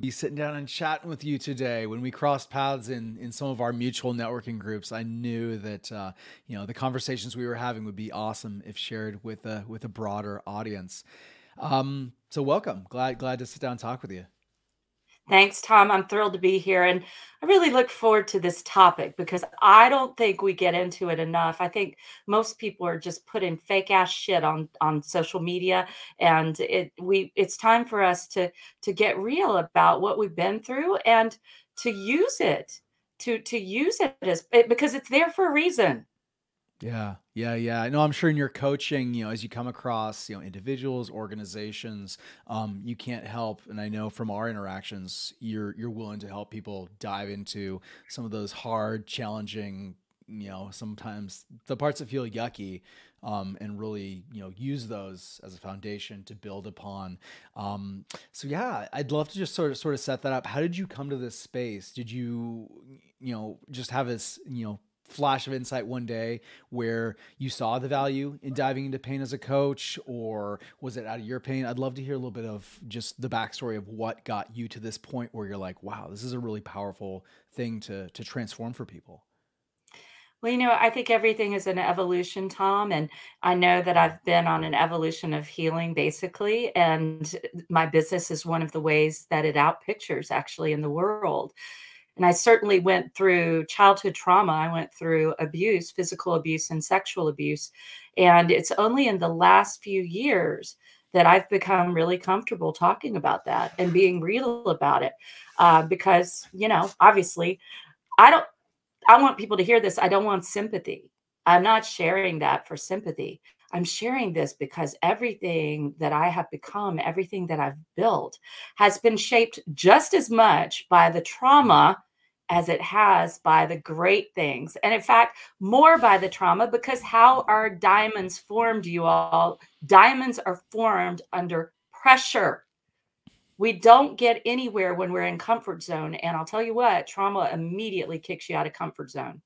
be sitting down and chatting with you today. When we crossed paths in in some of our mutual networking groups, I knew that uh, you know the conversations we were having would be awesome if shared with a with a broader audience. Um, so welcome. Glad glad to sit down and talk with you. Thanks, Tom. I'm thrilled to be here. And I really look forward to this topic because I don't think we get into it enough. I think most people are just putting fake ass shit on on social media and it we it's time for us to to get real about what we've been through and to use it to to use it as because it's there for a reason. Yeah, yeah, yeah. Know. I'm sure in your coaching, you know, as you come across, you know, individuals, organizations, um, you can't help. And I know from our interactions, you're you're willing to help people dive into some of those hard, challenging, you know, sometimes the parts that feel yucky, um, and really, you know, use those as a foundation to build upon. Um, so yeah, I'd love to just sort of sort of set that up. How did you come to this space? Did you, you know, just have this, you know flash of insight one day where you saw the value in diving into pain as a coach, or was it out of your pain? I'd love to hear a little bit of just the backstory of what got you to this point where you're like, wow, this is a really powerful thing to to transform for people. Well, you know, I think everything is an evolution, Tom. And I know that I've been on an evolution of healing basically. And my business is one of the ways that it outpictures actually in the world. And I certainly went through childhood trauma. I went through abuse, physical abuse, and sexual abuse. And it's only in the last few years that I've become really comfortable talking about that and being real about it. Uh, because, you know, obviously, I don't, I want people to hear this. I don't want sympathy. I'm not sharing that for sympathy. I'm sharing this because everything that I have become, everything that I've built has been shaped just as much by the trauma as it has by the great things. And in fact, more by the trauma because how are diamonds formed, you all? Diamonds are formed under pressure. We don't get anywhere when we're in comfort zone. And I'll tell you what, trauma immediately kicks you out of comfort zone.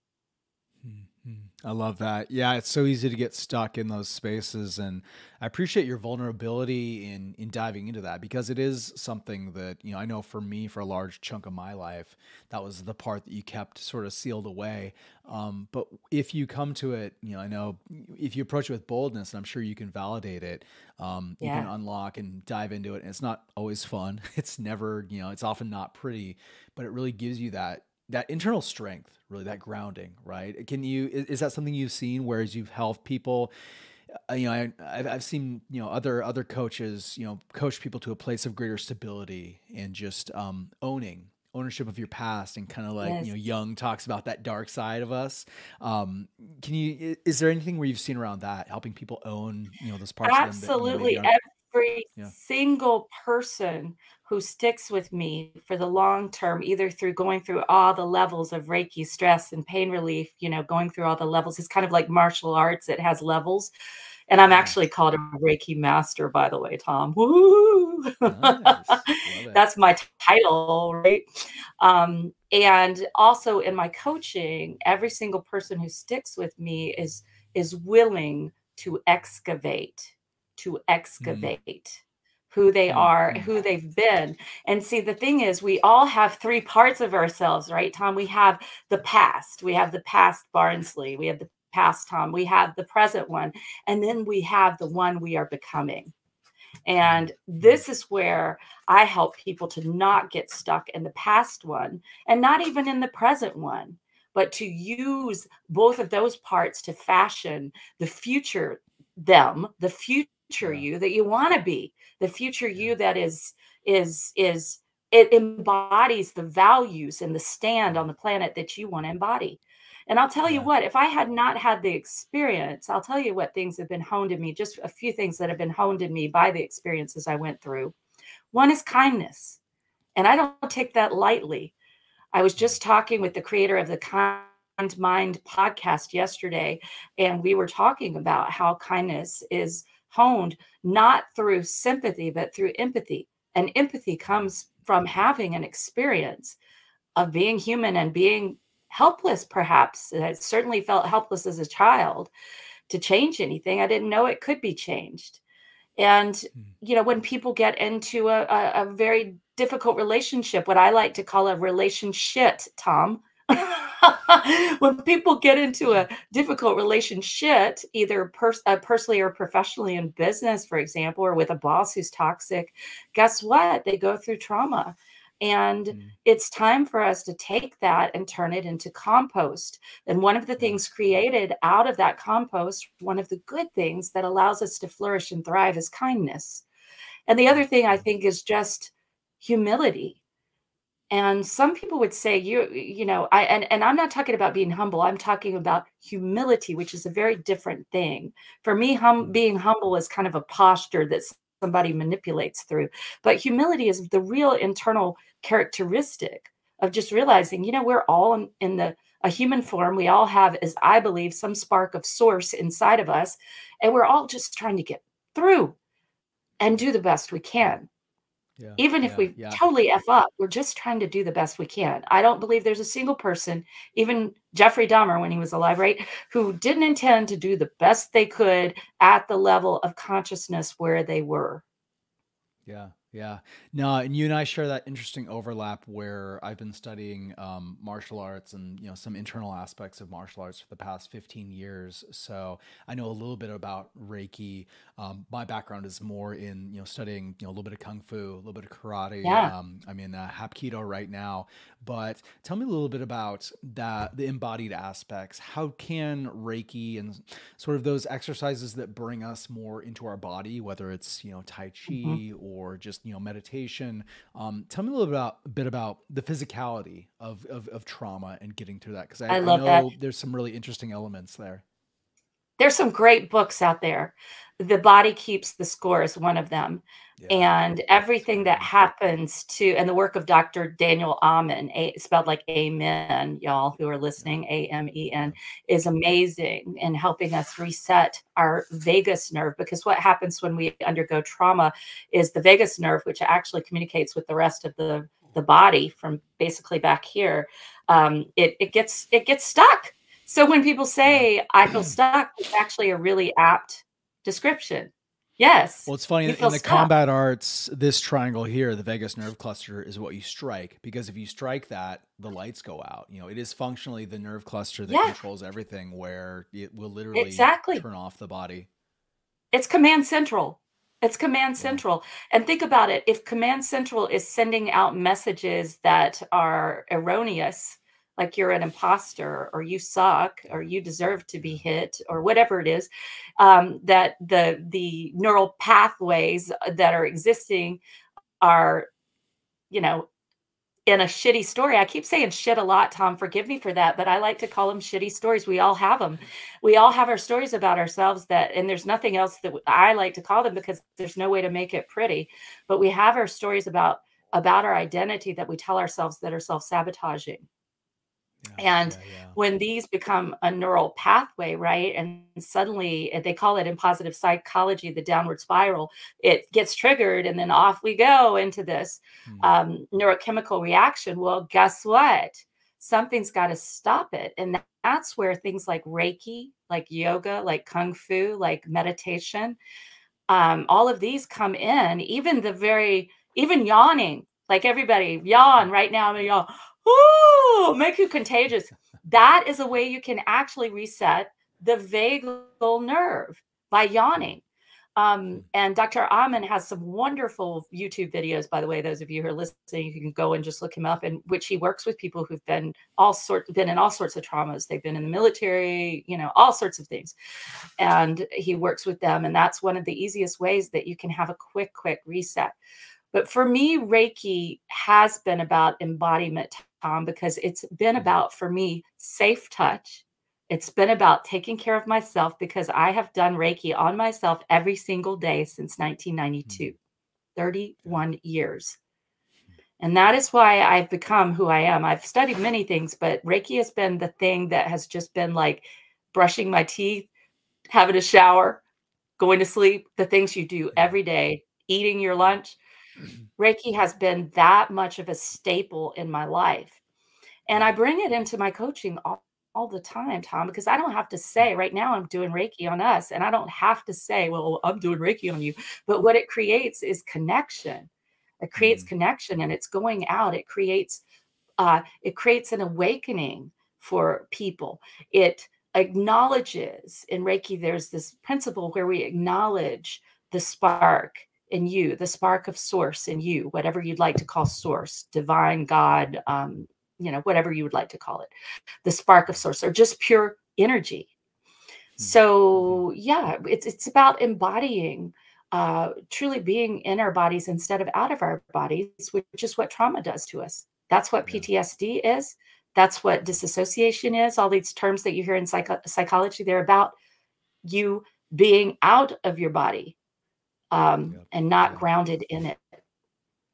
I love that. Yeah, it's so easy to get stuck in those spaces and I appreciate your vulnerability in in diving into that because it is something that, you know, I know for me for a large chunk of my life, that was the part that you kept sort of sealed away. Um, but if you come to it, you know, I know if you approach it with boldness, and I'm sure you can validate it, um, you can unlock and dive into it. And it's not always fun. It's never, you know, it's often not pretty, but it really gives you that that internal strength, really that grounding, right? Can you is, is that something you've seen whereas you've helped people? Uh, you know, I, I've, I've seen you know other other coaches, you know, coach people to a place of greater stability and just um, owning ownership of your past and kind of like yes. you know Jung talks about that dark side of us um can you is there anything where you've seen around that helping people own you know those parts absolutely that, you know, every yeah. single person who sticks with me for the long term, either through going through all the levels of Reiki stress and pain relief, you know, going through all the levels. It's kind of like martial arts, it has levels. And I'm actually called a Reiki master, by the way, Tom. Woo! Nice. That's my title, right? Um, and also in my coaching, every single person who sticks with me is is willing to excavate, to mm. excavate. Mm who they are, mm-hmm. who they've been. And see, the thing is, we all have three parts of ourselves, right, Tom? We have the past, we have the past Barnsley, we have the past Tom, we have the present one, and then we have the one we are becoming. And this is where I help people to not get stuck in the past one and not even in the present one, but to use both of those parts to fashion the future them, the future you that you want to be the future you that is is is it embodies the values and the stand on the planet that you want to embody. And i'll tell you what if i had not had the experience i'll tell you what things have been honed in me just a few things that have been honed in me by the experiences i went through. One is kindness and i don't take that lightly. I was just talking with the creator of the kind mind podcast yesterday and we were talking about how kindness is honed not through sympathy, but through empathy. And empathy comes from having an experience of being human and being helpless, perhaps. I certainly felt helpless as a child to change anything. I didn't know it could be changed. And, Mm. you know, when people get into a, a, a very difficult relationship, what I like to call a relationship, Tom. when people get into a difficult relationship, either pers- uh, personally or professionally in business, for example, or with a boss who's toxic, guess what? They go through trauma. And Mm. it's time for us to take that and turn it into compost. And one of the things created out of that compost, one of the good things that allows us to flourish and thrive is kindness. And the other thing I think is just humility. And some people would say you you know, I and and I'm not talking about being humble. I'm talking about humility, which is a very different thing. For me, hum Mm. being humble is kind of a posture that somebody manipulates through. But humility is the real internal characteristic of just realizing, you know, we're all in, in the a human form. We all have, as I believe, some spark of source inside of us, and we're all just trying to get through and do the best we can. Yeah. Even if Yeah. we Yeah. totally F up, we're just trying to do the best we can. I don't believe there's a single person, even Jeffrey Dahmer when he was alive, right, who didn't intend to do the best they could at the level of consciousness where they were. Yeah, yeah. No, and you and I share that interesting overlap where I've been studying um, martial arts and you know some internal aspects of martial arts for the past 15 years. So I know a little bit about Reiki. Um, my background is more in you know studying you know a little bit of kung fu, a little bit of karate. Yeah. Um, I'm in uh, Hapkido right now. But tell me a little bit about that, the embodied aspects. How can Reiki and sort of those exercises that bring us more into our body, whether it's you know Tai Mhm. Chi or just you know meditation. Um, tell me a little bit about, bit about the physicality of, of of trauma and getting through that because I, I I love that. know there's some really interesting elements there. There's some great books out there. The Body Keeps the Score is one of them. Yeah, And everything that happens to and the work of Dr. Daniel Amen, a, spelled like amen, y'all who are listening, A M E N, is amazing in helping us reset our vagus nerve. Because what happens when we undergo trauma is the vagus nerve, which actually communicates with the rest of the the body from basically back here, um, it it gets it gets stuck. So when people yeah. say I feel stuck, it's actually a really apt description. Yes, Well, it's funny in the stuck. combat arts, this triangle here, the vagus nerve cluster, is what you strike because if you strike that, the lights go out. You know, it is functionally the nerve cluster that Yeah, controls everything, where it will literally exactly. turn off the body. It's command central. It's command central. And think about it. If command central is sending out messages that are erroneous, like you're an imposter or you suck or you deserve to be hit or whatever it is, um, that the the neural pathways uh, that are existing are, you know, in a shitty story. I keep saying shit a lot, Tom. Forgive me for that, but I like to call them shitty stories. We all have them. We all have our stories about ourselves that, and there's nothing else that I like to call them because there's no way to make it pretty. But we have our stories about about our identity that we tell ourselves that are self-sabotaging. Yeah, And yeah, yeah. when these become a neural pathway, right? And suddenly they call it in positive psychology the downward spiral, it gets triggered and then off we go into this Hmm. um, neurochemical reaction. Well, guess what? Something's got to stop it. And that's where things like Reiki, like yoga, like Kung Fu, like meditation, um, all of these come in, even the very, even yawning, like everybody yawn right now. I'm gonna yawn. Ooh, make you contagious. That is a way you can actually reset the vagal nerve by yawning. Hmm. Um, and Dr. Amen has some wonderful YouTube videos, by the way. Those of you who are listening, you can go and just look him up, in which he works with people who've been all sorts, been in all sorts of traumas. They've been in the military, you know, all sorts of things and he works with them and that's one of the easiest ways that you can have a quick quick reset but for me reiki has been about embodiment tom because it's been Hmm. about for me safe touch it's been about taking care of myself because i have done reiki on myself every single day since Hmm. 1992 Yeah. 31 years and that is why I've become who I am. I've studied many things, but Reiki has been the thing that has just been like brushing my teeth, having a shower, going to sleep, the things you do every day, eating your lunch. Reiki has been that much of a staple in my life. And I bring it into my coaching all, all the time, Tom, because I don't have to say right now I'm doing Reiki on us, and I don't have to say, well, I'm doing Reiki on you. But what it creates is connection. It creates Mm. connection and it's going out. It creates uh, it creates an awakening for people. It acknowledges in Reiki, there's this principle where we acknowledge the spark in you, the spark of source in you, whatever you'd like to call source, divine, God, um, you know, whatever you would like to call it, the spark of source, or just pure energy. Mm. Mhm. So yeah, it's it's about embodying, uh, truly being in our bodies instead of out of our bodies, which is what trauma does to us. That's what PTSD is. That's what disassociation is. All these terms that you hear in psycho- psychology, they're about you being out of your body um, and not Yeah. grounded in it.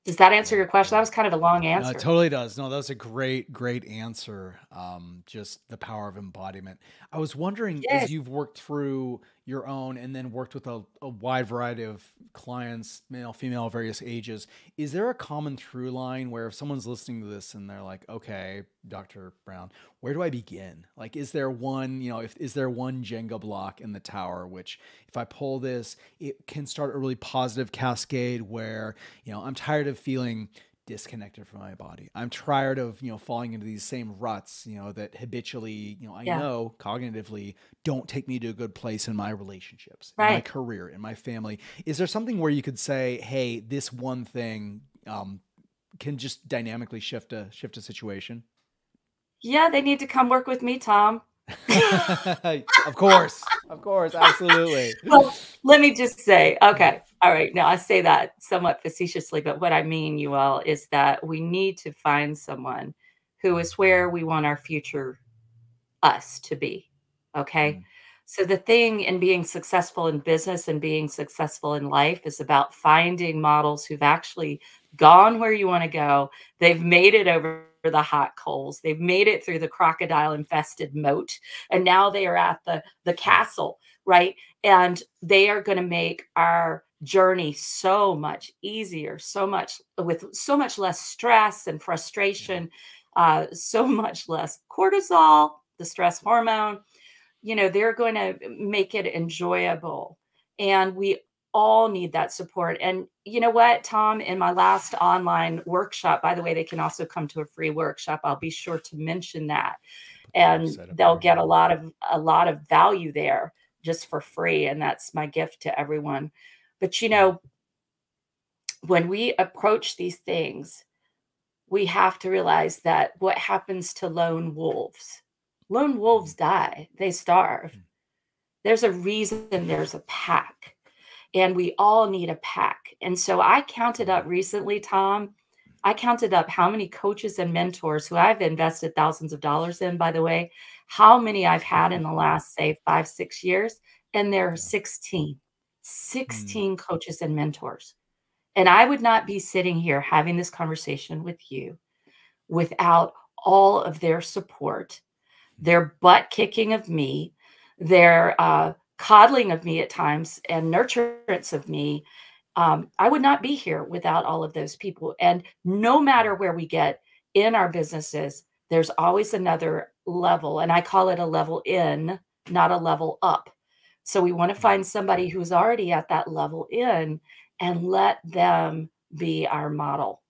Does that answer your question? That was kind of a long No, it answer. totally does. No, that was a great, great answer. Um, just the power of embodiment. I was wondering, as you've worked through your own and then worked with a, a wide variety of clients, male, female, various ages, is there a common through line where if someone's listening to this and they're like, okay, Dr. Brown, where do I begin? Like, is there one, you know, if is there one Jenga block in the tower, which if I pull this, it can start a really positive cascade where, you know, I'm tired of feeling disconnected from my body. I'm tired of, you know, falling into these same ruts, you know, that habitually, you know, I Yeah. know cognitively don't take me to a good place in my relationships, in my career, in my family. Is there something where you could say, "Hey, this one thing um, can just dynamically shift a shift a situation"? Yeah, they need to come work with me, Tom. of course, of course, absolutely. well, let me just say, okay, all right. Now I say that somewhat facetiously, but what I mean, you all, is that we need to find someone who is where we want our future us to be. Okay. Mm, So the thing in being successful in business and being successful in life is about finding models who've actually gone where you want to go. They've made it over the hot coals. They've made it through the crocodile infested moat and now they are at the the castle, right? And they are going to make our journey so much easier, so much with so much less stress and frustration, uh, so much less cortisol, the stress hormone you know, they're going to make it enjoyable. And we all need that support. And you know what, Tom, in my last online workshop, by the way, they can also come to a free workshop. I'll be sure to mention that. And they'll get a lot of a lot of value there just for free. And that's my gift to everyone. But you know, when we approach these things, we have to realize that what happens to lone wolves? Lone mm, wolves die, they starve mm, there's a reason there's a pack, and we all need a pack. And so I counted up recently, Tom, I counted up how many coaches and mentors who I've invested thousands of dollars in, by the way, how many I've had in the last, say, five, six years. And there are yeah. 16, Mm, 16 coaches and mentors. And I would not be sitting here having this conversation with you without all of their support their butt kicking of me, their uh, coddling of me at times, and nurturance of me. Um, I would not be here without all of those people. And no matter where we get in our businesses, there's always another level. And I call it a level in, not a level up. So we want to mm. find somebody who's already at that level in and let them be our model.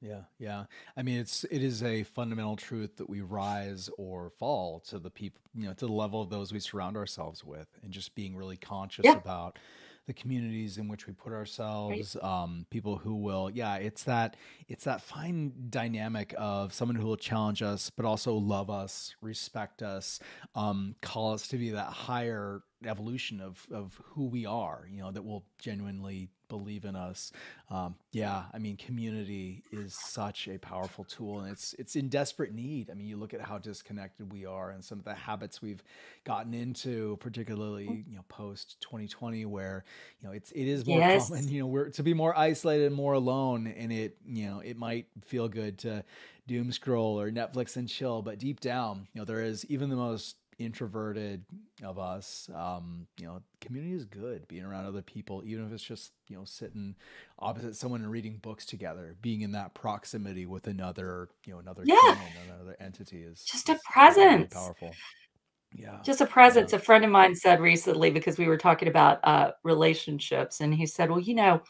Yeah, yeah. I mean, it's it is a fundamental truth that we rise or fall to the people, you know, to the level of those we surround ourselves with, and just being really conscious Yeah, about the communities in which we put right. ourselves, um, people who will, yeah, it's that it's that fine dynamic of someone who will challenge us, but also love us, respect us, um, call us to be that higher evolution of of who we are, you know, that will genuinely believe in us. Um, yeah, I mean, community is such a powerful tool, and it's it's in desperate need. I mean, you look at how disconnected we are, and some of the habits we've gotten into, particularly you know post 2020, where you know it's it is more common, you know, we're to be more isolated and more alone, and it you know it might feel good to doom scroll or Netflix and chill, but deep down, you know, there is even the most introverted of us, um, you know, community is good. Being around other people, even if it's just you know sitting opposite someone and reading books together, being in that proximity with another, you know, another Yeah. canon, another entity is Just a is really presence. powerful. Yeah, Just a yeah. presence. A friend of mine said recently because we were talking about uh, relationships, and he said, "Well, you know,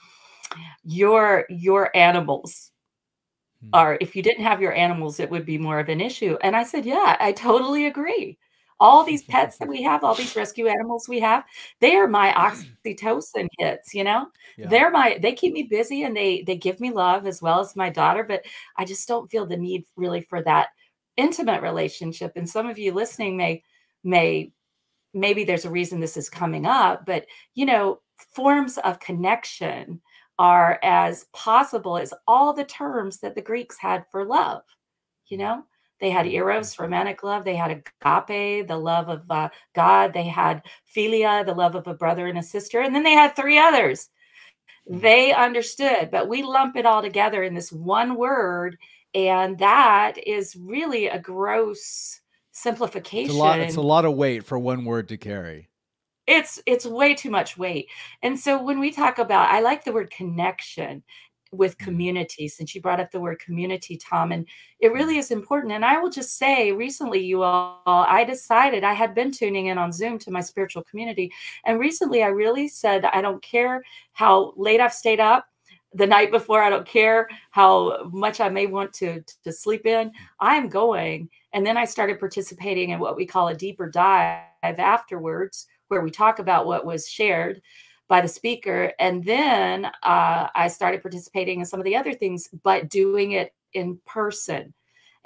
your your animals Hmm. are if you didn't have your animals, it would be more of an issue." And I said, "Yeah, I totally agree. All these pets that we have, all these rescue animals we have, they are my oxytocin hits, you know? Yeah. They're my they keep me busy and they they give me love as well as my daughter, but I just don't feel the need really for that intimate relationship. And some of you listening may may maybe there's a reason this is coming up, but you know, forms of connection are as possible as all the terms that the Greeks had for love. You Mm, know, they had eros, romantic love. They had agape, the love of uh, God. They had philia, the love of a brother and a sister. And then they had three others. Mm. They understood, but we lump it all together in this one word. And that is really a gross It's a lot. It's a lot of weight for one word to carry. it's it's way too much weight. And so when we talk about I like the word connection with Mm, community since you brought up the word community, Tom, and it mm, really is important. And I will just say recently, you all, I decided I had been tuning in on Zoom to my spiritual community. And recently I really said, I don't care how late I've stayed up the night before. I don't care how much I may want to to sleep in. mm, I'm going. And then I started participating in what we call a deeper dive afterwards where we talk about what was shared by the speaker. And then uh, I started participating in some of the other things, but doing it in person.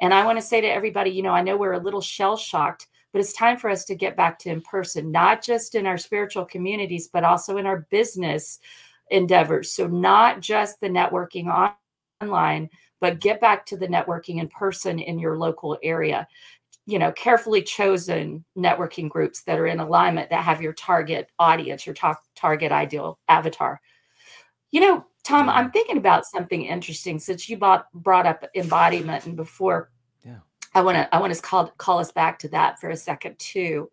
And I want to say to everybody, you know, I know we're a little shell shocked, but it's time for us to get back to in person, not just in our spiritual communities, but also in our business endeavors. So, not just the networking on- online, but get back to the networking in person in your local area you know, carefully chosen networking groups that are in alignment that have your target audience, your top target ideal avatar. You know, Tom. I'm thinking about something interesting since you bought, brought up embodiment and before Yeah. I want to I want to call call us back to that for a second too.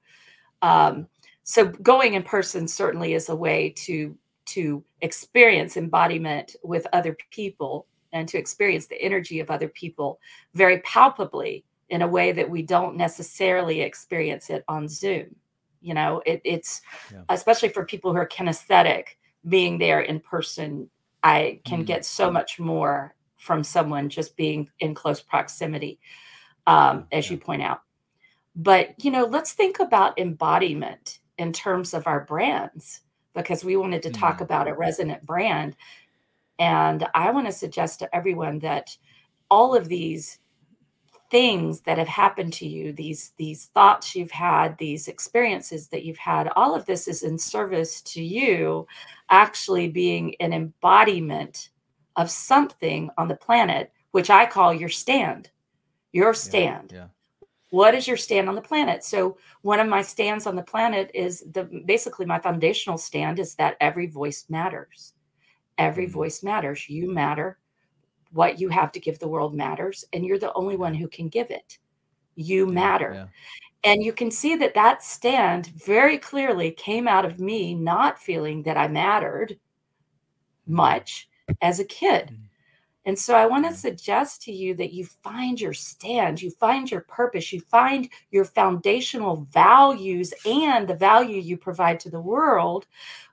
Um, so going in person certainly is a way to to experience embodiment with other people and to experience the energy of other people very palpably in a way that we don't necessarily experience it on Zoom. You know, it, it's Yeah. especially for people who are kinesthetic, being there in person, I can Mm, get so much more from someone just being in close proximity, um, as Yeah. you point out. But, you know, let's think about embodiment in terms of our brands because we wanted to talk Mm, about a resonant brand. And I want to suggest to everyone that all of these things that have happened to you, these these thoughts you've had, these experiences that you've had, all of this is in service to you actually being an embodiment of something on the planet, which I call your stand. Your stand. Yeah. What is your stand on the planet? So one of my stands on the planet is the basically my foundational stand is that every voice matters. Every Mm, voice matters. You matter. What you have to give the world matters, and you're the only one who can give it. You matter. Yeah. And you can see that that stand very clearly came out of me not feeling that I mattered Mm, much as a kid. mm, And so I want to suggest to you that you find your stand, you find your purpose, you find your foundational values and the value you provide to the world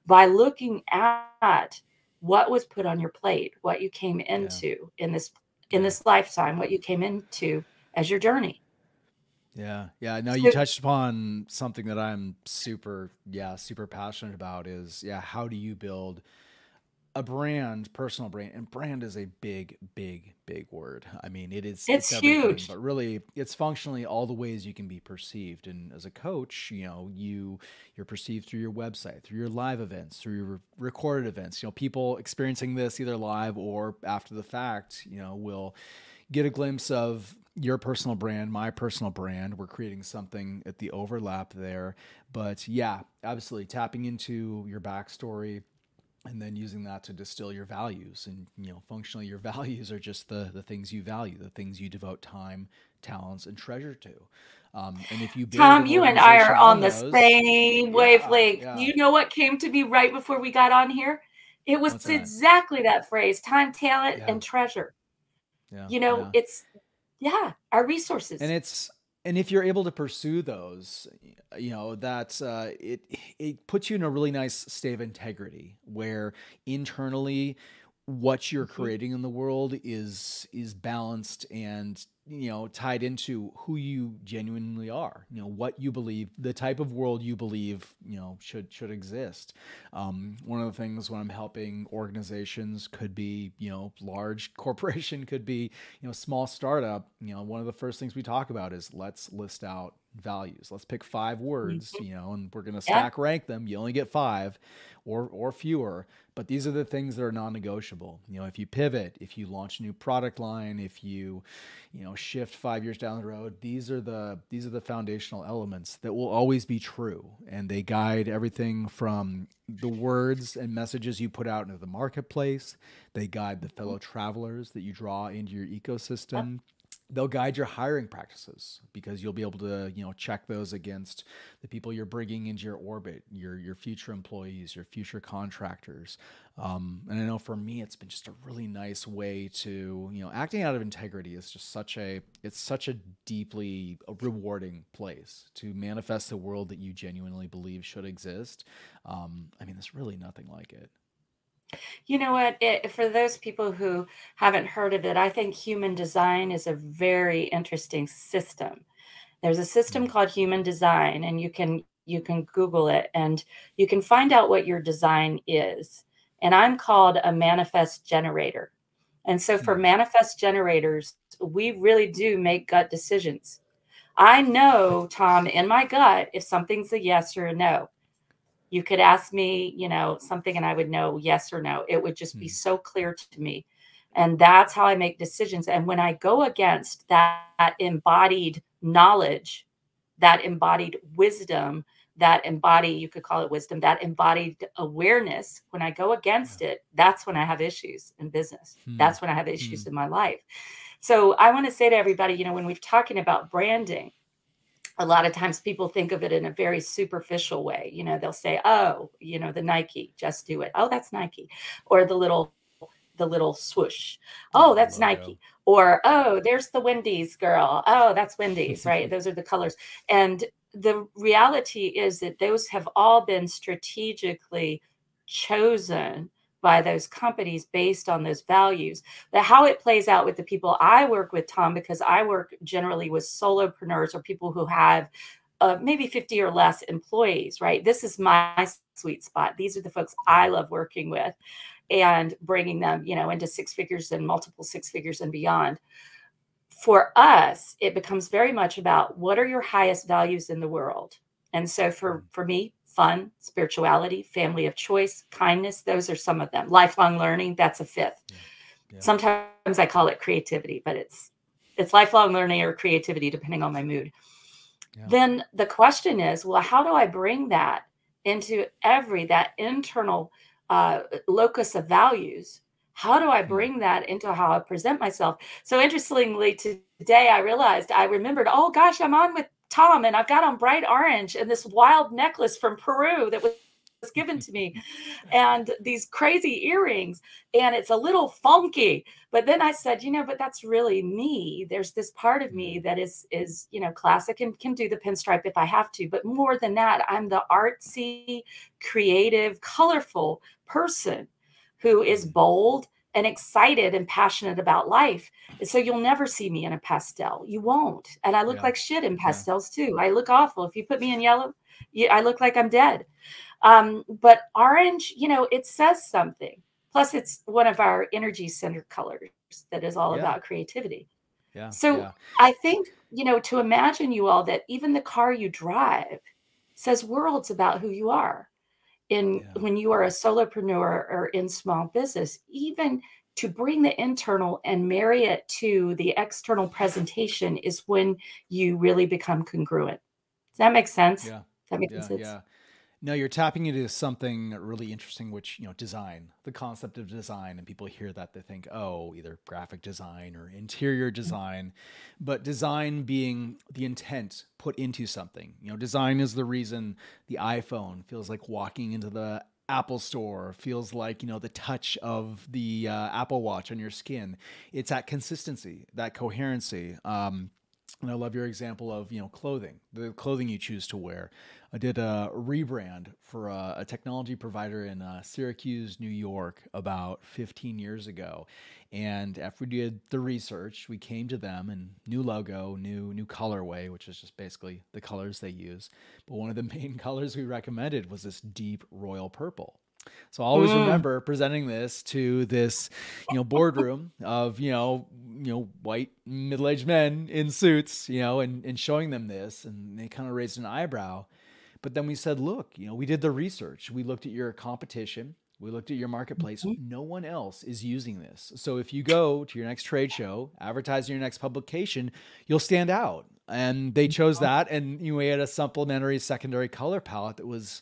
by looking at what was put on your plate, what you came Yeah. into in this in this lifetime, what you came into as your journey. Yeah, yeah. No, you So touched upon something that I'm super, yeah, super passionate about is, yeah, how do you build a brand, personal brand, and brand is a big, big, big word. I mean, it is, it's it's huge. but really it's functionally all the ways you can be perceived. And as a coach, you know, you, you're perceived through your website, through your live events, through your recorded events, you know, people experiencing this either live or after the fact, you know, will get a glimpse of your personal brand, my personal brand. We're creating something at the overlap there. But yeah, absolutely tapping into your backstory and then using that to distill your values. And you know, functionally your values are just the the things you value, the things you devote time, talents, and treasure to. Um, and if you Tom, you and I are on the same yeah, wavelength. yeah. You know what came to me right before we got on here? It was What's that? exactly that phrase time, talent, Yeah. and treasure. Yeah, You know, yeah. it's, yeah, our resources. and it's and if you're able to pursue those you know that uh, it it puts you in a really nice state of integrity where internally what you're Mhm. creating in the world is is balanced and you know tied into who you genuinely are you know what you believe the type of world you believe you know should should exist um, one of the things when i'm helping organizations could be you know large corporation could be you know small startup you know one of the first things we talk about is let's list out values. Let's pick five words Mhm. you know and we're going to stack rank them. You only get five or or fewer but these are the things that are non-negotiable. You know if you pivot if you launch a new product line if you you know shift 5 years down the road these are the these are the foundational elements that will always be true and they guide everything from the words and messages you put out into the marketplace. They guide the fellow travelers that you draw into your ecosystem they'll guide your hiring practices because you'll be able to you know check those against the people you're bringing into your orbit your your future employees your future contractors. Um, and i know for me it's been just a really nice way to you know acting out of integrity is just such a it's such a deeply rewarding place to manifest the world that you genuinely believe should exist. Um, i mean there's really nothing like it You know what? It, for those people who haven't heard of it, I think human design is a very interesting system. There's a system Mm, called human design, and you can you can Google it and you can find out what your design is. And I'm called a manifest generator. And so for mm, manifest generators, we really do make gut decisions. I know, Tom, in my gut, if something's a yes or a no. You could ask me, you know, something and I would know yes or no. It would just be mm, so clear to me. And that's how I make decisions. And when I go against that, that embodied knowledge, that embodied wisdom, that embody, you could call it wisdom, that embodied awareness, when I go yeah against it, that's when I have issues in business. Hmm. That's when I have Hmm. issues in my life. So I want to say to everybody, you know, when we're talking about branding, a lot of times people think of it in a very superficial way. You know, they'll say, "Oh, you know, the Nike, just do it. Oh, that's Nike," or the little the little swoosh. Oh, that's logo Nike. Or oh, there's the Wendy's girl. Oh, that's Wendy's, right? Those are the colors. And the reality is that those have all been strategically chosen by those companies based on those values. But how it plays out with the people I work with, Tom, because I work generally with solopreneurs or people who have uh, maybe 50 or less employees, right? This is my sweet spot. These are the folks I love working with and bringing them, you know, into six figures and multiple six figures and beyond. For us, it becomes very much about what are your highest values in the world. And so for for me, fun, spirituality, family of choice, kindness, those are some of them. Lifelong learning, that's a fifth. yeah yeah Sometimes I call it creativity, but it's it's lifelong learning or creativity depending on my mood. yeah Then the question is, well, how do I bring that into every that internal uh, locus of values? How do I bring that into how I present myself? So interestingly, today I realized I remembered, oh gosh, I'm on with Tom and I've got on bright orange and this wild necklace from Peru that was was given to me. And these crazy earrings and it's a little funky. But then i said you know but that's really me. There's this part of me that is is you know classic and can do the pinstripe if i have to. But more than that i'm the artsy creative colorful person who is Mm, bold and excited and passionate about life. And so you'll never see me in a pastel. You won't. And i look yeah. like shit in yeah. pastels too. I look awful. If you put me in yellow you, i look like i'm dead. Um, but orange, you know, it says something. Plus, it's one of our energy center colors that is all yeah. about creativity. yeah So yeah. I think, you know, to imagine you all that even the car you drive says worlds about who you are in yeah when you are a solopreneur or in small business, even to bring the internal and marry it to the external presentation is when you really become congruent. Does that make sense? yeah that make yeah sense? yeah No, you're tapping into something really interesting, which, you know, design, the concept of design. And people hear that, they think, oh, either graphic design or interior design. But design being the intent put into something. You know, design is the reason the iPhone feels like walking into the Apple Store, feels like, you know, the touch of the uh, Apple Watch on your skin. It's that consistency, that coherency. Um, and I love your example of you know clothing, the clothing you choose to wear. I did a rebrand for a, a technology provider in uh, Syracuse, New York, about 15 years ago. And after we did the research, we came to them and new logo, new new colorway, which is just basically the colors they use. But one of the main colors we recommended was this deep royal purple. So I always mm. remember presenting this to this, you know, boardroom of, you know, you know, white middle-aged men in suits, you know, and, and showing them this and they kind of raised an eyebrow. But then we said, look, you know, we did the research. We looked at your competition. We looked at your marketplace. Mm-hmm. No one else is using this. So if you go to your next trade show, advertise in your next publication, you'll stand out. And they chose that. And you know, we had a supplementary secondary color palette that was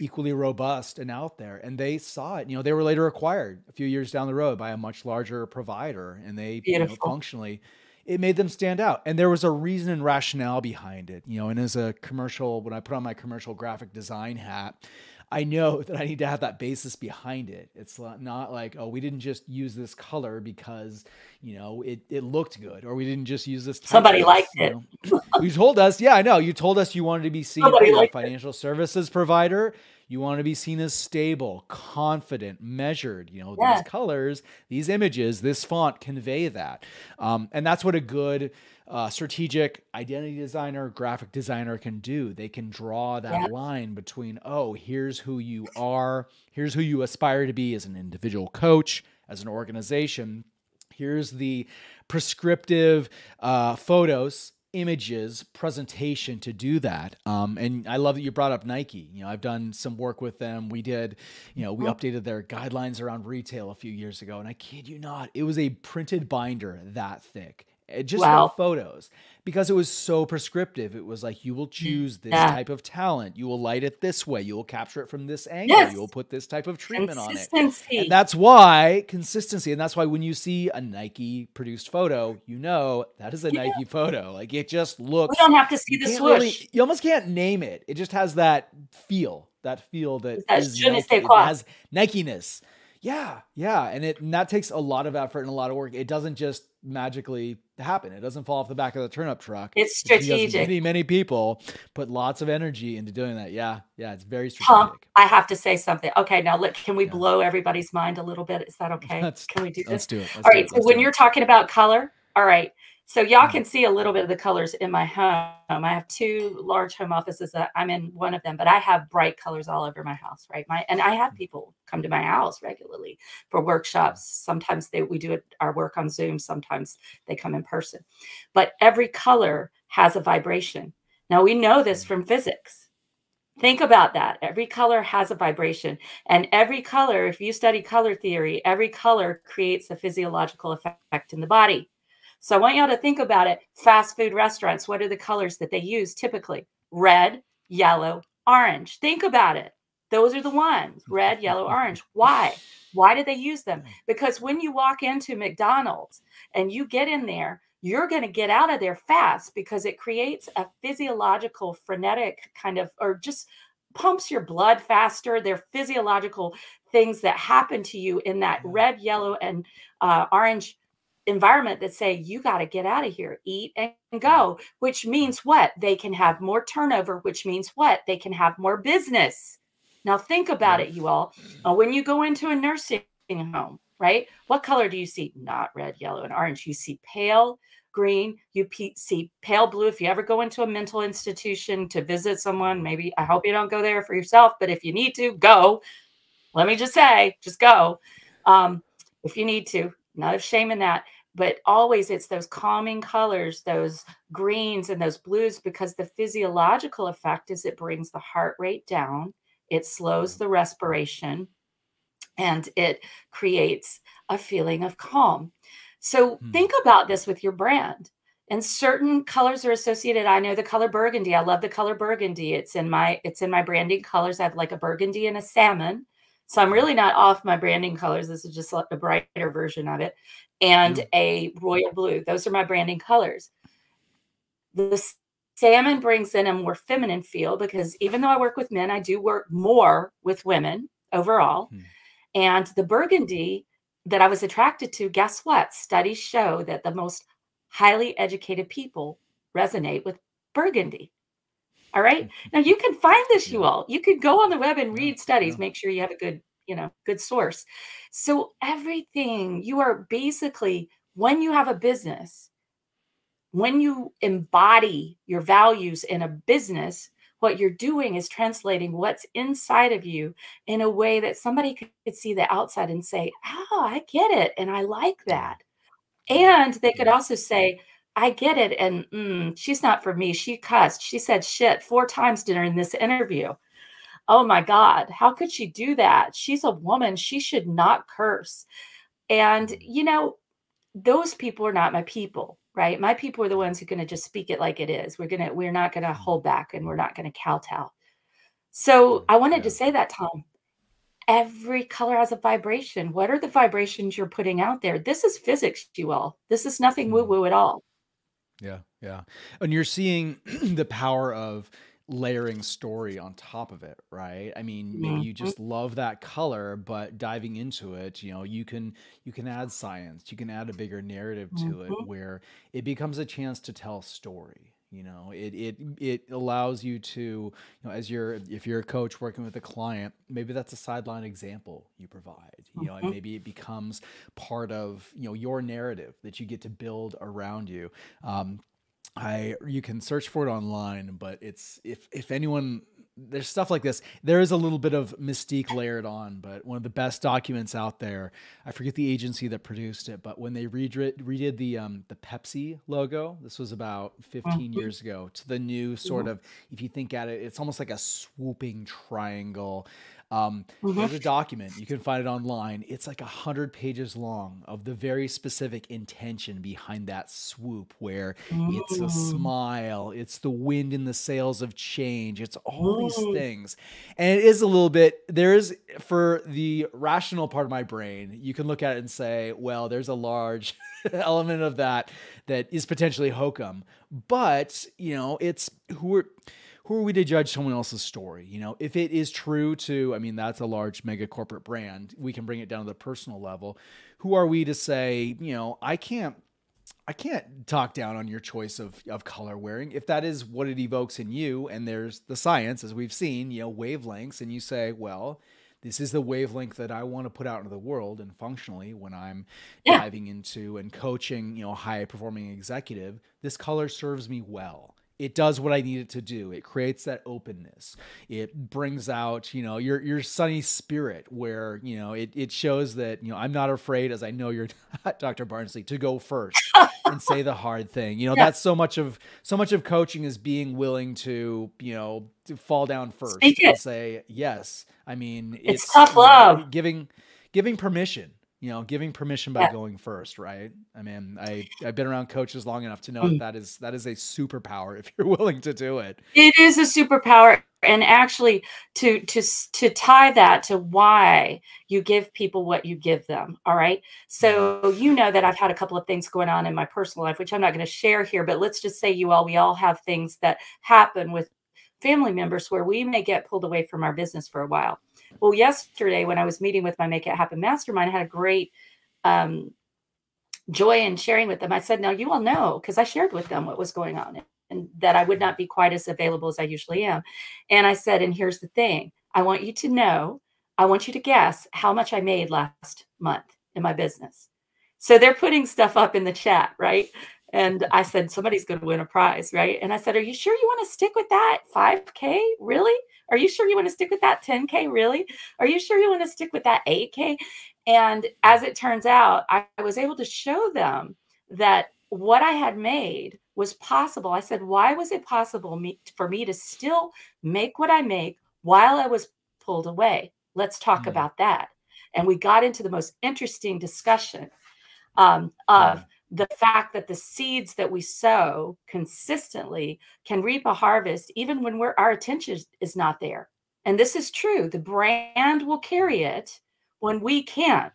equally robust and out there. And they saw it. You know, they were later acquired a few years down the road by a much larger provider. And they you know, functionally it made them stand out. And there was a reason and rationale behind it. You know, and as a commercial, when I put on my commercial graphic design hat, I know that I need to have that basis behind it. It's not like, oh, we didn't just use this color because, you know, it, it looked good, or we didn't just use this. Somebody liked it. you told us, yeah, I know. You told us you wanted to be seen as a financial it. services provider. You want to be seen as stable, confident, measured. You know, yeah. these colors, these images, this font convey that. Um, and that's what a good uh, strategic identity designer, graphic designer can do. They can draw that yeah. line between, oh, here's who you are, here's who you aspire to be as an individual coach, as an organization. Here's the prescriptive uh, photos images presentation to do that. Um, and I love that you brought up Nike. You know, I've done some work with them. We did, you know, we updated their guidelines around retail a few years ago. And I kid you not, it was a printed binder that thick. Eh, just wow. photos because it was so prescriptive. It was like you will choose this yeah. type of talent, you will light it this way, you will capture it from this angle, yes. you will put this type of treatment on it. And that's why consistency, and that's why when you see a Nike produced photo, you know that is a yeah. Nike photo. Like it just looks. We don't have to see the swoosh. Really, you almost can't name it. It just has that feel, that feel that is Nike, it has Nike-ness. Yeah, yeah, and it and that takes a lot of effort and a lot of work. It doesn't just magically happen. It doesn't fall off the back of the turnip truck. It's strategic. Many, many people put lots of energy into doing that. Yeah, yeah, it's very strategic. I have to say something. Okay, now look, can we yeah. blow everybody's mind a little bit? Is that okay? Let's, can we do this? Let's do it. Let's all right. It. So when you're talking about color, all right. So y'all can see a little bit of the colors in my home. I have two large home offices that I'm in one of them, but I have bright colors all over my house, right? My and I have mm. people come to my house regularly for workshops. Sometimes they we do it, our work on Zoom, sometimes they come in person. But every color has a vibration. Now we know this mm. from physics. Think about that. Every color has a vibration. And every color, if you study color theory, every color creates a physiological effect in the body. So I want y'all to think about it. Fast food restaurants, what are the colors that they use typically? Red, yellow, orange. Think about it. Those are the ones red, yellow, orange. Why? Why do they use them? Because when you walk into McDonald's and you get in there, you're going to get out of there fast because it creates a physiological, frenetic kind of, or just pumps your blood faster. They're physiological things that happen to you in that red, yellow, and uh, orange environment that say you got to get out of here eat and go which means what? They can have more turnover which means what? They can have more business. Now think about it you all. Uh, when you go into a nursing home right? What color do you see? Not red yellow and orange. You see pale green you see pale blue. If you ever go into a mental institution to visit someone maybe i hope you don't go there for yourself but if you need to go. Let me just say just go. Um, if you need to not of shame in that but always it's those calming colors those greens and those blues because the physiological effect is it brings the heart rate down it slows mm. the respiration and it creates a feeling of calm. So hmm. think about this with your brand and certain colors are associated. I know the color burgundy i love the color burgundy. It's in my it's in my branding colors. I have like a burgundy and a salmon. So i'm really not off my branding colors. This is just a brighter version of it and a royal blue those are my branding colors the salmon brings in a more feminine feel because even though i work with men i do work more with women overall mm. and the burgundy that i was attracted to guess what studies show that the most highly educated people resonate with Burgundy. All right. Mm-hmm. Now you can find this, you all. You could go on the web and read studies, make sure you have a good, you know, good source. So everything you are basically, when you have a business, when you embody your values in a business, what you're doing is translating what's inside of you in a way that somebody could see the outside and say, Oh, I get it. And I like that. And they could also say, I get it. And mm, she's not for me. She cussed. She said shit four times during this interview. Oh my God. How could she do that? She's a woman. She should not curse. And, mm. you know, those people are not my people, right? My people are the ones who are going to just speak it like it is. We're going to, we're not going to mm. hold back and we're not going to kowtow. So mm, I wanted to say that, Tom every color has a vibration. What are the vibrations you're putting out there? This is physics, you all. This is nothing woo woo at all. Yeah, yeah. And you're seeing the power of layering story on top of it, right? I mean, maybe you mm-hmm. just love that color, but diving into it, you know, you can you can add science, you can add a bigger narrative to it mm-hmm. where it becomes a chance to tell story you know it it it allows you to you know as you're if you're a coach working with a client maybe that's a sideline example you provide you know and mm-hmm. maybe it becomes part of you know your narrative that you get to build around you um, I you can search for it online, but it's if if anyone there's stuff like this. There is a little bit of mystique layered on, but one of the best documents out there. I forget the agency that produced it, but when they redid, redid the um, the Pepsi logo, this was about 15 mm-hmm. years ago, to the new sort of, if you think at it, it's almost like a swooping triangle um, mm-hmm. There's a document you can find it online. It's like a hundred pages long of the very specific intention behind that swoop, where it's a mm. smile, it's the wind in the sails of change, it's all these things, and it is a little bit. There is for the rational part of my brain, you can look at it and say, well, there's a large element of that that is potentially hokum, but you know, it's who are who are we to judge someone else's story? You know, if it is true to, I mean, that's a large mega corporate brand. We can bring it down to the personal level. Who are we to say, you know, I can't I can't talk down on your choice of, of color wearing. If that is what it evokes in you, and there's the science, as we've seen, you know, wavelengths, and you say, well, this is the wavelength that I want to put out into the world and functionally when I'm yeah. diving into and coaching, you know, high performing executive, this color serves me well it does what I need it to do. It creates that openness. It brings out, you know, your your sunny spirit where, you know, it, it shows that, you know, I'm not afraid as I know you're Dr. Barnsley to go first and say the hard thing. You know, yeah. that's so much of so much of coaching is being willing to, you know, to fall down first and say, yes. I mean, it's, it's tough love. Know, giving giving permission you know, giving permission by yeah. going first, right? I mean, I I've been around coaches long enough to know that that is that is a superpower if you're willing to do it. It is a superpower, and actually, to to to tie that to why you give people what you give them. All right, so mm-hmm. you know that I've had a couple of things going on in my personal life, which I'm not going to share here, but let's just say you all we all have things that happen with family members where we may get pulled away from our business for a while. Well, yesterday when I was meeting with my Make It Happen Mastermind, I had a great um, joy in sharing with them. I said, "Now you all know," because I shared with them what was going on and that I would not be quite as available as I usually am. And I said, "And here's the thing: I want you to know, I want you to guess how much I made last month in my business." So they're putting stuff up in the chat, right? And I said, somebody's going to win a prize, right? And I said, Are you sure you want to stick with that? 5K? Really? Are you sure you want to stick with that 10K? Really? Are you sure you want to stick with that 8K? And as it turns out, I, was able to show them that what I had made was possible. I said, Why was it possible me, for me to still make what I make while I was pulled away? Let's talk mm-hmm. about that. And we got into the most interesting discussion um, of the fact that the seeds that we sow consistently can reap a harvest even when we're, our attention is not there. And this is true. The brand will carry it when we can't.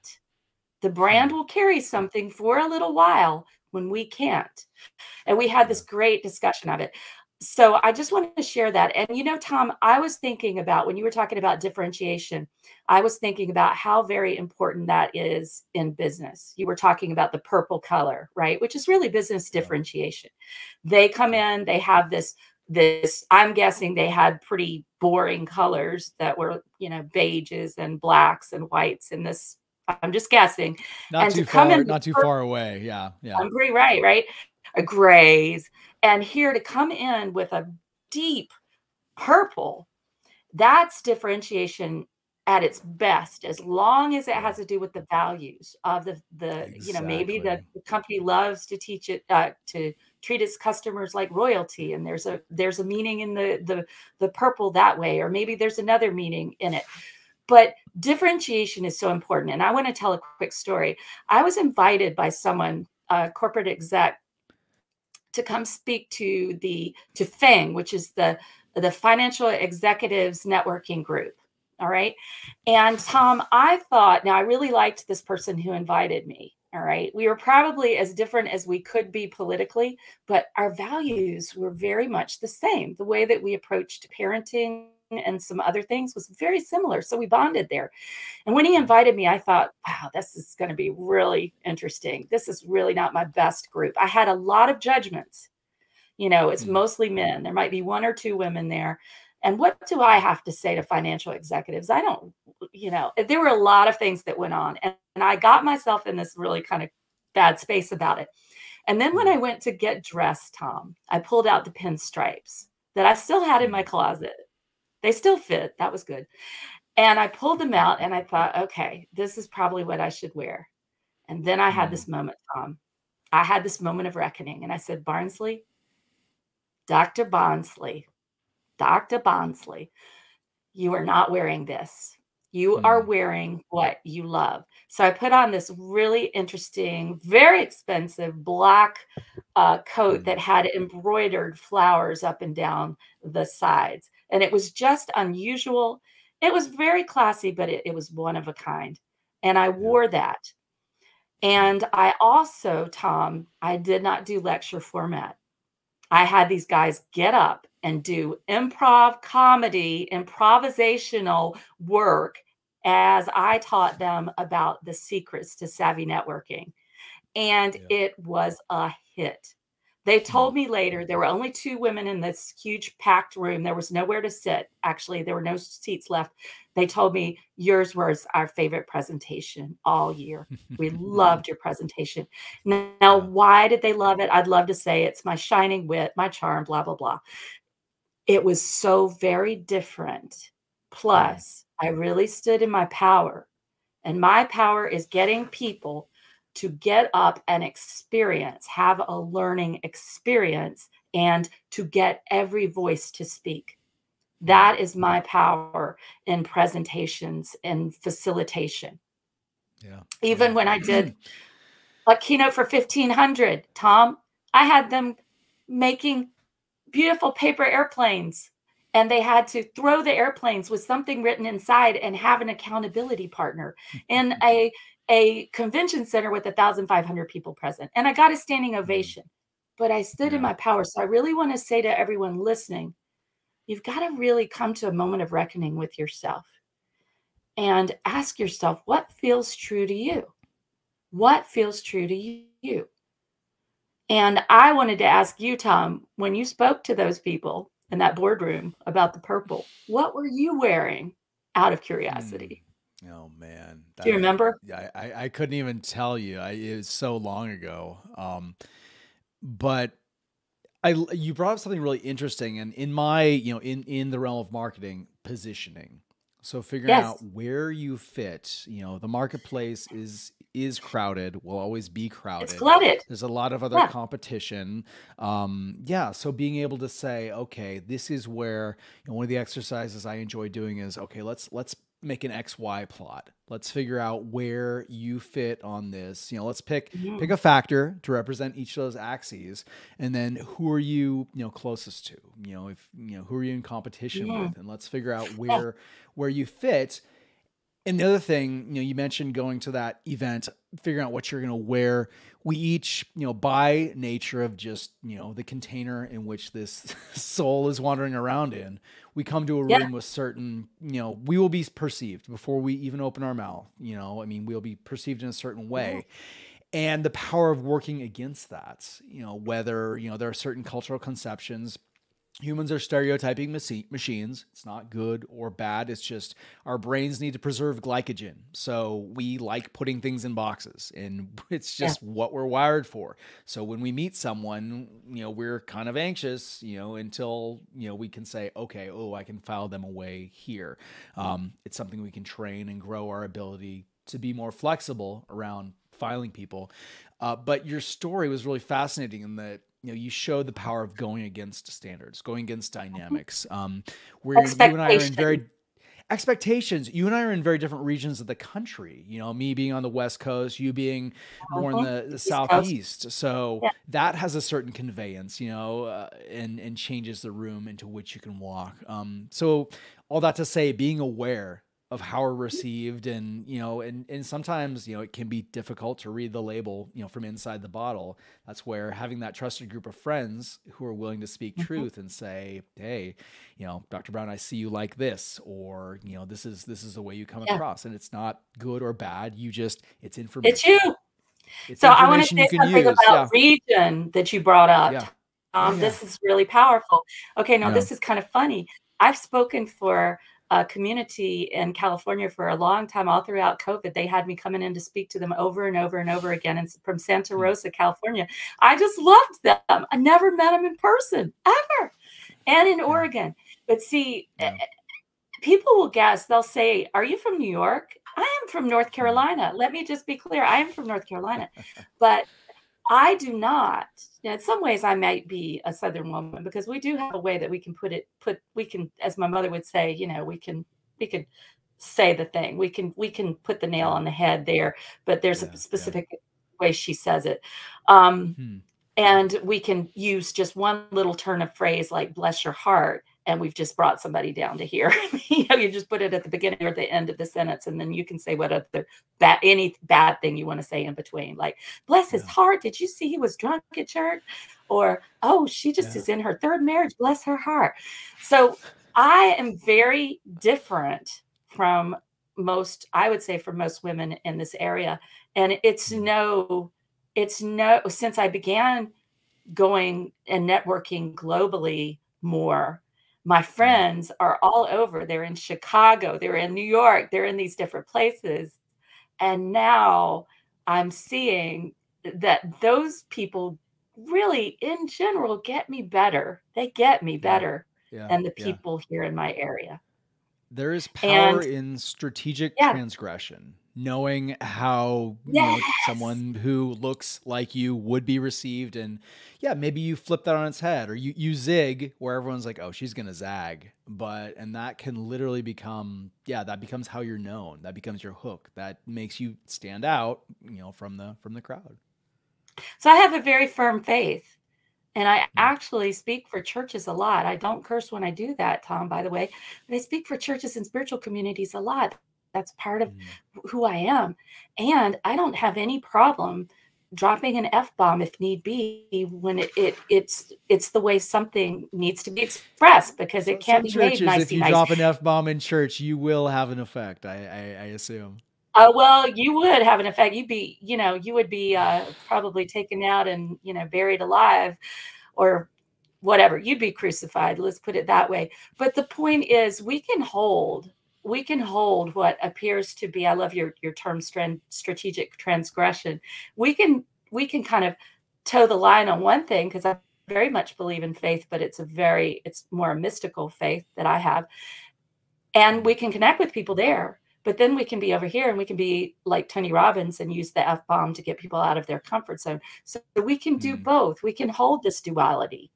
The brand mm-hmm. will carry something for a little while when we can't. And we had this mm-hmm. great discussion of it so I just wanted to share that. And you know, Tom, I was thinking about when you were talking about differentiation, I was thinking about how very important that is in business. You were talking about the purple color, right? Which is really business differentiation. They come in, they have this this i'm guessing they had pretty boring colors that were you know beiges and blacks and whites and this i'm just guessing not and too to far not too far away yeah yeah i'm pretty right right grays and here to come in with a deep purple that's differentiation at its best as long as it has to do with the values of the the exactly. you know maybe the, the, company loves to teach it uh, to treat its customers like royalty and there's a there's a meaning in the the the purple that way or maybe there's another meaning in it but differentiation is so important and i want to tell a quick story i was invited by someone a corporate exec to come speak to the to FENG, which is the the Financial Executives Networking Group. All right. And Tom, I thought, now I really liked this person who invited me. All right. We were probably as different as we could be politically, but our values were very much the same. The way that we approached parenting, and some other things was very similar. So we bonded there. And when he invited me, I thought, wow, this is going to be really interesting. This is really not my best group. I had a lot of judgments. You know, it's mm. mostly men. There might be one or two women there. And what do I have to say to financial executives? I don't, you know, there were a lot of things that went on. And, and I got myself in this really kind of bad space about it. And then when mm. I went to get dressed, Tom, I pulled out the pinstripes that I still had in my mm. closet they still fit. That was good. And I pulled them out and I thought, okay, this is probably what I should wear. And then I had this mm. moment, Tom. I had this moment of reckoning. And I said, Barnsley, Dr. Barnsley, Dr. Barnsley, you are not wearing this. You mm. are wearing what you love. So I put on this really interesting, very expensive black uh, coat mm. that had embroidered flowers up and down the sides. And it was just unusual. It was very classy, but it, it was one of a kind. And I wore that. Hmm. And I also, Tom, I did not do lecture format. I had these guys get up and do improv comedy, improvisational work as I taught them about the secrets to savvy networking. And yeah. it was a hit. They told mm-hmm. me later there were only two women in this huge packed room. There was nowhere to sit. Actually, there were no seats left. They told me yours was our favorite presentation all year. We loved your presentation. Now, why did they love it? I'd love to say it's my shining wit, my charm, blah, blah, blah. It was so very different. Plus, I really stood in my power. And my power is getting people to get up and experience, have a learning experience, and to get every voice to speak. That is my power in presentations and facilitation. Yeah. Even when I did a keynote for 1500, Tom, I had them making beautiful paper airplanes and they had to throw the airplanes with something written inside and have an accountability partner in a a convention center with 1,500 people present. And I got a standing mm-hmm. ovation, but I stood yeah. in my power. So I really want to say to everyone listening, you've got to really come to a moment of reckoning with yourself and ask yourself what feels true to you? What feels true to you? And I wanted to ask you, Tom, when you spoke to those people in that boardroom about the purple, what were you wearing out of curiosity? Mm. Oh man, Do you remember? yeah, I, I couldn't even tell you. I, it was so long ago. Um, but I you brought up something really interesting, and in my you know in in the realm of marketing, positioning. So figuring Yes. out where you fit. You know, the marketplace is is crowded. Will always be crowded. It's flooded. There's a lot of other Yeah. competition. Um, yeah, so being able to say, okay, this is where you know, one of the exercises I enjoy doing is okay. Let's let's make an XY plot. Let's figure out where you fit on this. You know, let's pick mm-hmm. pick a factor to represent each of those axes, and then who are you, you know, closest to? You know, if you know who are you in competition yeah. with, and let's figure out where where you fit. And the other thing, you know, you mentioned going to that event, figuring out what you're going to wear. We each, you know, by nature of just, you know, the container in which this soul is wandering around in, we come to a yeah. room with certain, you know, we will be perceived before we even open our mouth. You know, I mean, we'll be perceived in a certain way. And the power of working against that, you know, whether, you know, there are certain cultural conceptions humans are stereotyping machines. It's not good or bad. It's just our brains need to preserve glycogen. So we like putting things in boxes and it's just yeah. what we're wired for. So when we meet someone, you know, we're kind of anxious, you know, until, you know, we can say, okay, oh, I can file them away here. Um, it's something we can train and grow our ability to be more flexible around filing people. Uh, but your story was really fascinating in that you know you show the power of going against standards going against mm-hmm. dynamics um where you and i are in very expectations you and i are in very different regions of the country you know me being on the west coast you being more in uh-huh. the, the southeast so yeah. that has a certain conveyance you know uh, and and changes the room into which you can walk um so all that to say being aware of how we're received and you know and and sometimes you know it can be difficult to read the label you know from inside the bottle that's where having that trusted group of friends who are willing to speak mm-hmm. truth and say hey you know dr brown i see you like this or you know this is this is the way you come yeah. across and it's not good or bad you just it's information it's you it's so i want to say something use. about yeah. region that you brought up yeah. Um, yeah. this is really powerful okay now this is kind of funny i've spoken for uh, community in California for a long time, all throughout COVID. They had me coming in to speak to them over and over and over again. And from Santa hmm. Rosa, California, I just loved them. I never met them in person ever, and in Oregon. But see, yeah. people will guess. They'll say, "Are you from New York?" I am from North hmm. Carolina. Let me just be clear. I am from North Carolina, but I do not. in some ways, I might be a Southern woman because we do have a way that we can put it. Put we can, as my mother would say, you know, we can we could say the thing. We can we can put the nail on the head there. But there's yeah, a specific yeah. way she says it. Um, hmm. And we can use just one little turn of phrase like "bless your heart," and we've just brought somebody down to here. you know, you just put it at the beginning or the end of the sentence, and then you can say what other bad any bad thing you want to say in between. Like, bless his yeah. heart. Did you see he was drunk at church? Or, oh, she just yeah. is in her third marriage. Bless her heart. So I am very different from most, I would say, for most women in this area. And it's mm. no, it's no, since I began going and networking globally more my mm. friends are all over. They're in Chicago, they're in New York, they're in these different places. And now I'm seeing that those people really, in general, get me better. They get me better yeah. than the people yeah. here in my area. There is power and, in strategic yeah. transgression knowing how yes. know, someone who looks like you would be received and yeah maybe you flip that on its head or you, you zig where everyone's like oh she's gonna zag but and that can literally become yeah that becomes how you're known that becomes your hook that makes you stand out you know from the from the crowd so i have a very firm faith and I hmm. actually speak for churches a lot. I don't curse when I do that, Tom, by the way, but I speak for churches and spiritual communities a lot that's part of mm. who I am. And I don't have any problem dropping an F bomb if need be when it, it it's it's the way something needs to be expressed because it can't Some be churches, made nice. If you nice. drop an F bomb in church, you will have an effect, I, I, I assume. Uh, well, you would have an effect. You'd be, you know, you would be uh, probably taken out and, you know, buried alive or whatever. You'd be crucified. Let's put it that way. But the point is, we can hold we can hold what appears to be i love your your term strategic transgression. We can we can kind of toe the line on one thing because i very much believe in faith but it's a very it's more a mystical faith that i have. And we can connect with people there but then we can be over here and we can be like tony robbins and use the f-bomb to get people out of their comfort zone. So we can do mm. both. We can hold this duality.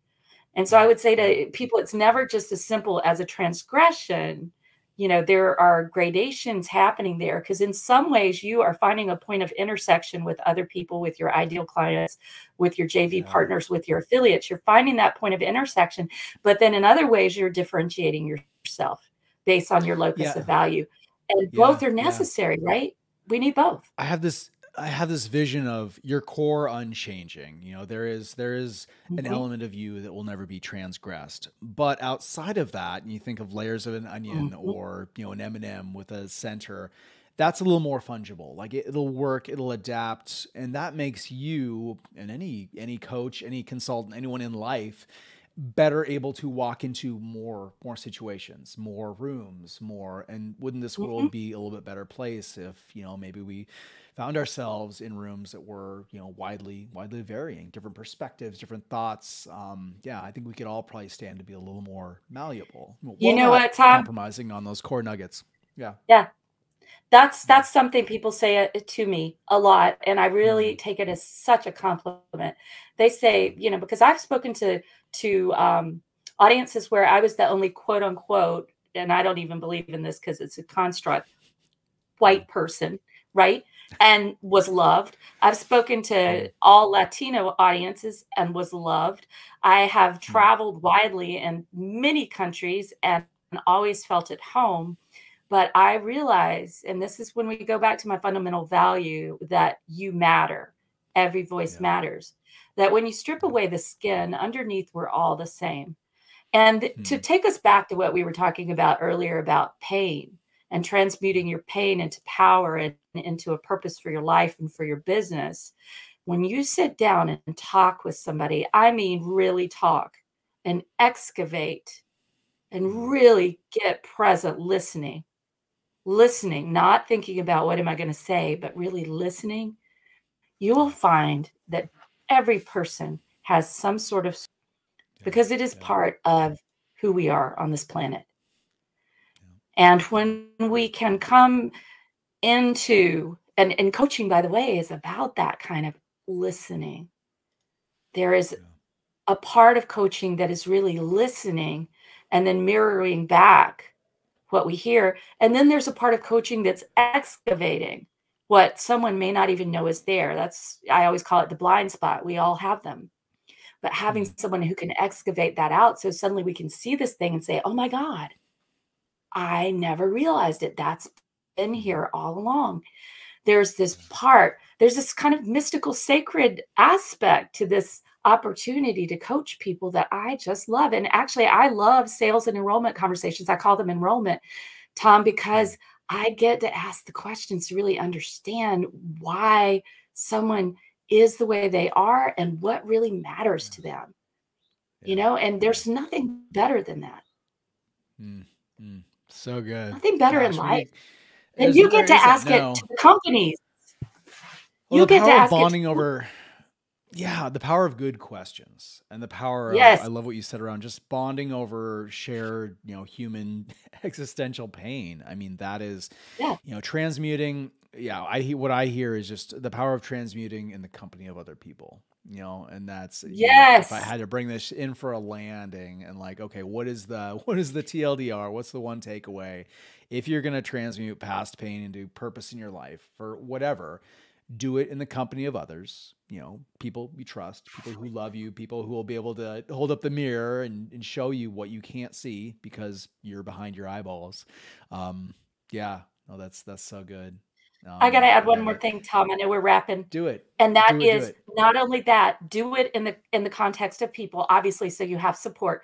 And so i would say to people it's never just as simple as a transgression you know there are gradations happening there because in some ways you are finding a point of intersection with other people with your ideal clients with your jv yeah. partners with your affiliates you're finding that point of intersection but then in other ways you're differentiating yourself based on your locus yeah. of value and yeah. both are necessary right we need both i have this I have this vision of your core unchanging. You know, there is there is an mm-hmm. element of you that will never be transgressed. But outside of that, and you think of layers of an onion mm-hmm. or you know an M and m with a center. That's a little more fungible. Like it, it'll work, it'll adapt, and that makes you and any any coach, any consultant, anyone in life better able to walk into more more situations more rooms more and wouldn't this world mm-hmm. be a little bit better place if you know maybe we found ourselves in rooms that were you know widely widely varying different perspectives different thoughts? Um, yeah i think we could all probably stand to be a little more malleable you know what tom? compromising on those core nuggets. Yeah. Yeah that's that's something people say uh, to me a lot and i really mm. take it as such a compliment they say you know because i've spoken to to um, audiences where i was the only quote unquote and i don't even believe in this because it's a construct white person right and was loved. I've spoken to mm. all Latino audiences and was loved. I have mm. traveled widely in many countries and always felt at home. But I realize, and this is when we go back to my fundamental value that you matter, every voice yeah. matters. That when you strip away the skin, underneath we're all the same. And mm. to take us back to what we were talking about earlier about pain, and transmuting your pain into power and into a purpose for your life and for your business. When you sit down and talk with somebody, I mean, really talk and excavate and really get present listening, listening, not thinking about what am I going to say, but really listening, you will find that every person has some sort of because it is part of who we are on this planet. And when we can come into, and, and coaching, by the way, is about that kind of listening. There is a part of coaching that is really listening and then mirroring back what we hear. And then there's a part of coaching that's excavating what someone may not even know is there. That's, I always call it the blind spot. We all have them. But having mm. someone who can excavate that out so suddenly we can see this thing and say, oh my God, I never realized it. That's been here all along. There's this part, there's this kind of mystical, sacred aspect to this opportunity to coach people that I just love. And actually, I love sales and enrollment conversations. I call them enrollment, Tom, because I get to ask the questions to really understand why someone is the way they are and what really matters to them. You know, and there's nothing better than that. Mm, mm. So good. Nothing better Gosh, in life. We, and you get to ask it to the companies. Well, you get to ask bonding over yeah, the power of good questions and the power of yes. I love what you said around just bonding over shared, you know, human existential pain. I mean, that is yeah. you know, transmuting yeah, I hear what I hear is just the power of transmuting in the company of other people you know and that's yes know, if i had to bring this in for a landing and like okay what is the what is the tldr what's the one takeaway if you're going to transmute past pain into purpose in your life for whatever do it in the company of others you know people you trust people who love you people who will be able to hold up the mirror and, and show you what you can't see because you're behind your eyeballs um yeah no that's that's so good um, I got to add one more thing, Tom. I know we're wrapping. Do it. And that it, is not only that, do it in the in the context of people, obviously, so you have support.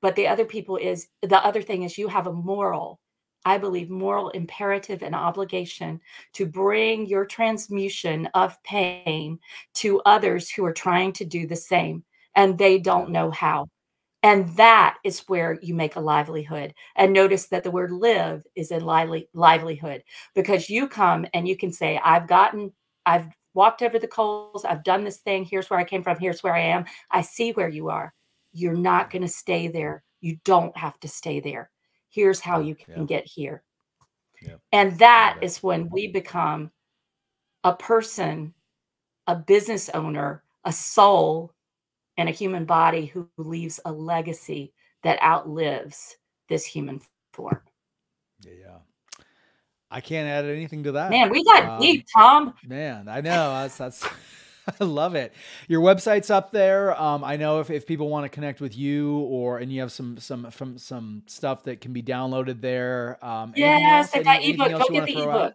But the other people is the other thing is you have a moral, I believe, moral imperative and obligation to bring your transmutation of pain to others who are trying to do the same and they don't know how. And that is where you make a livelihood. And notice that the word live is in lively, livelihood because you come and you can say, I've gotten, I've walked over the coals, I've done this thing. Here's where I came from. Here's where I am. I see where you are. You're not going to stay there. You don't have to stay there. Here's how you can yeah. get here. Yeah. And that yeah. is when we become a person, a business owner, a soul and a human body who leaves a legacy that outlives this human form. Yeah, yeah. I can't add anything to that. Man, we got Um, deep, Tom. man, I know that's that's. I love it. Your website's up there. Um, I know if, if people want to connect with you or and you have some some from some stuff that can be downloaded there. Um, Yes, else? they've got ebook. Go get the ebook.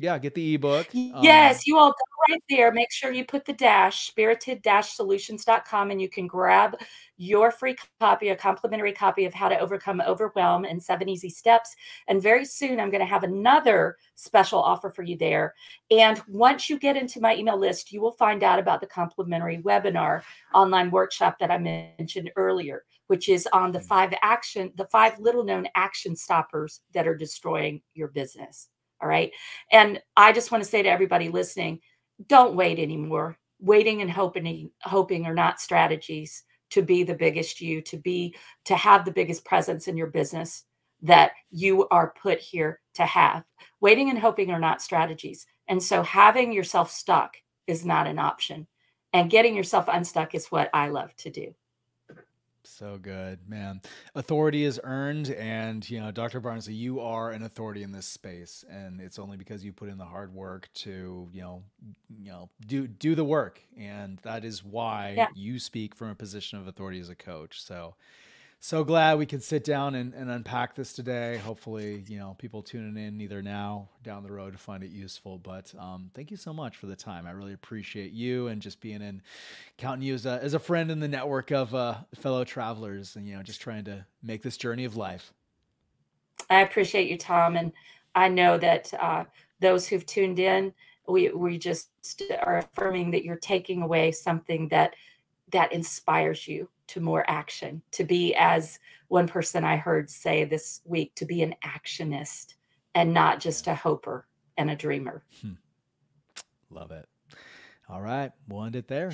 Yeah, get the ebook. Um, Yes, you all go right there. Make sure you put the dash, spirited-solutions.com, and you can grab your free copy, a complimentary copy of How to Overcome Overwhelm in Seven Easy Steps. And very soon, I'm going to have another special offer for you there. And once you get into my email list, you will find out about the complimentary webinar online workshop that I mentioned earlier, which is on the five action, the five little known action stoppers that are destroying your business. All right. And I just want to say to everybody listening, don't wait anymore. Waiting and hoping hoping are not strategies to be the biggest you, to be to have the biggest presence in your business that you are put here to have. Waiting and hoping are not strategies. And so having yourself stuck is not an option. And getting yourself unstuck is what I love to do. So good, man. Authority is earned, and you know, Dr. Barnsley, you are an authority in this space, and it's only because you put in the hard work to, you know, you know, do do the work, and that is why Yeah. you speak from a position of authority as a coach. So, so glad we could sit down and, and unpack this today. Hopefully, you know, people tuning in either now down the road to find it useful. But um, thank you so much for the time. I really appreciate you and just being in, counting you as a, as a friend in the network of uh, fellow travelers and, you know, just trying to make this journey of life. I appreciate you, Tom, and I know that uh, those who've tuned in, we we just are affirming that you're taking away something that that inspires you to more action, to be as one person I heard say this week, to be an actionist and not just a hoper and a dreamer. Hmm. Love it. All right. We'll end it there.